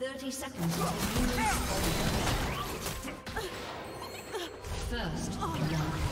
30 seconds. First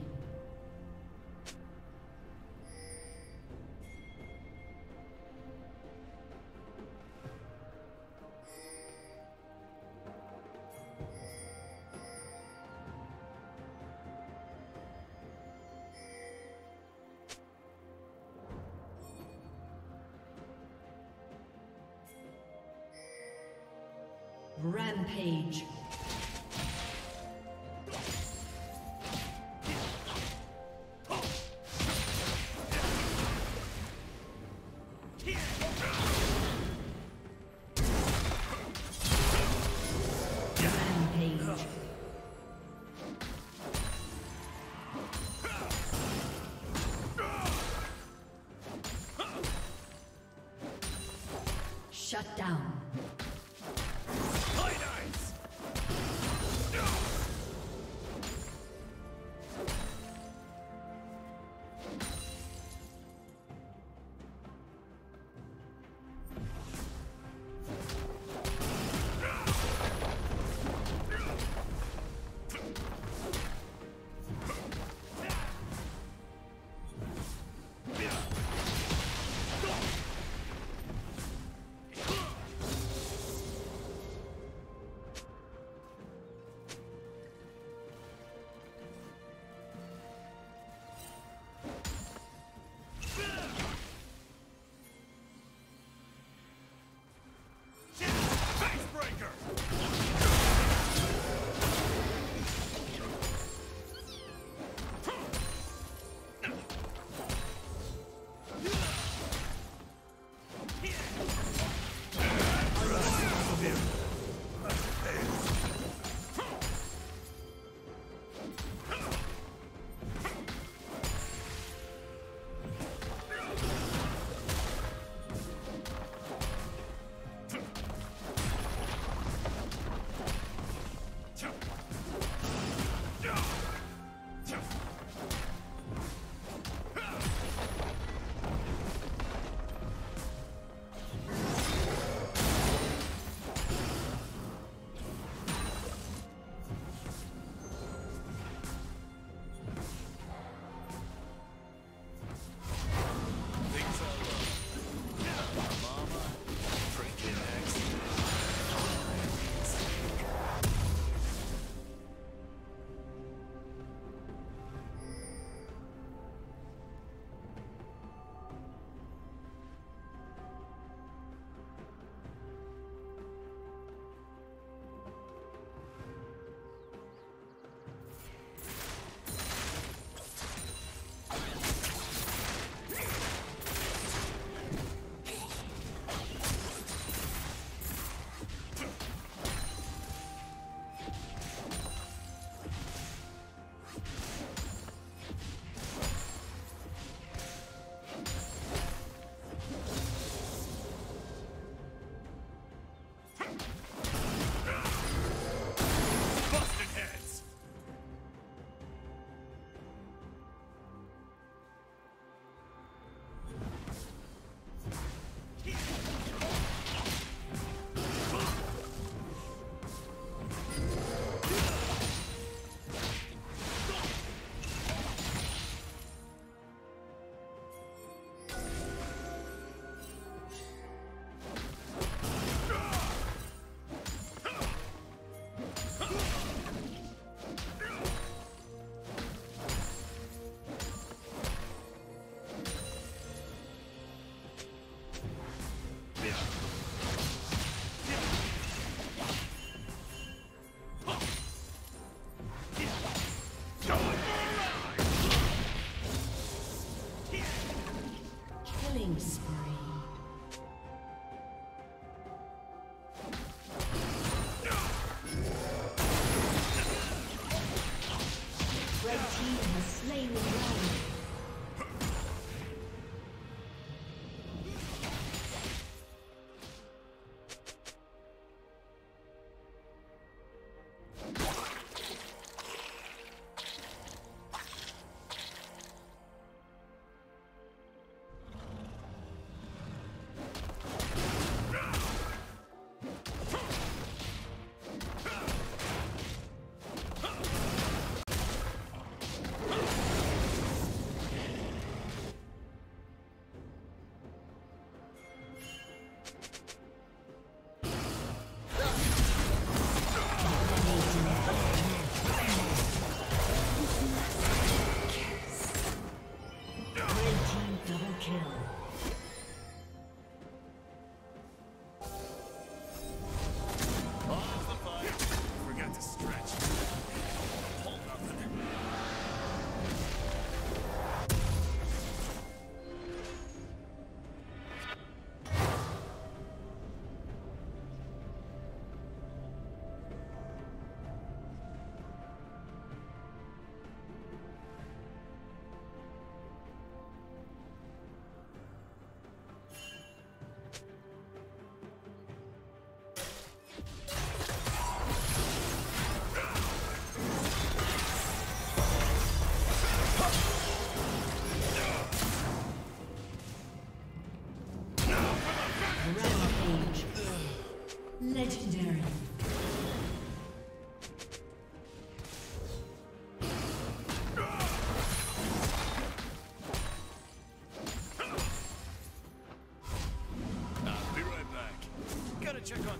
Rampage. Shut down.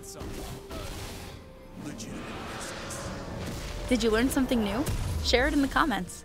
Some uh, legitimate business. Did you learn something new? Share it in the comments.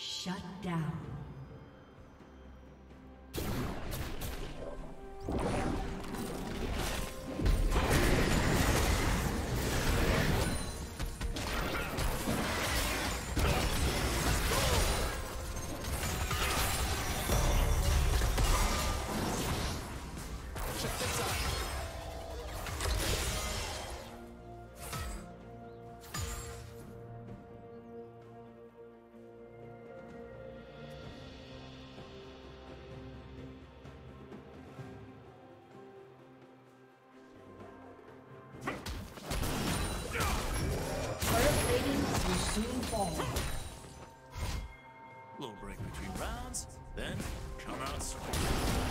Shut down. will soon fall. Little break between rounds, then come out swinging.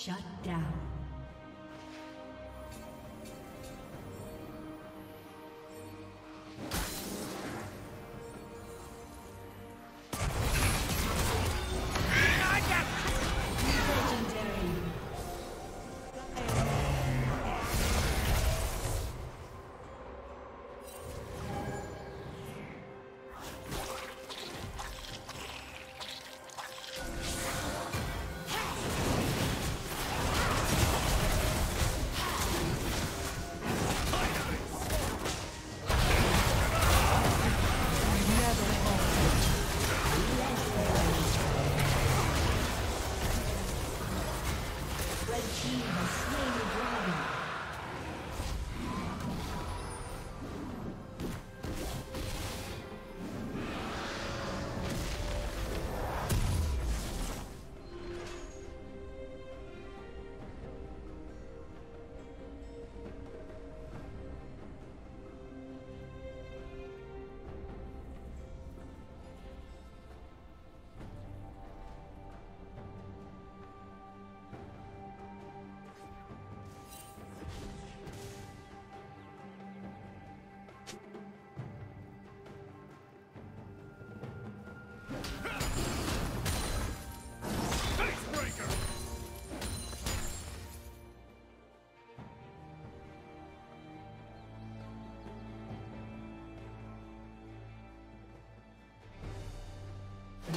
Shut down.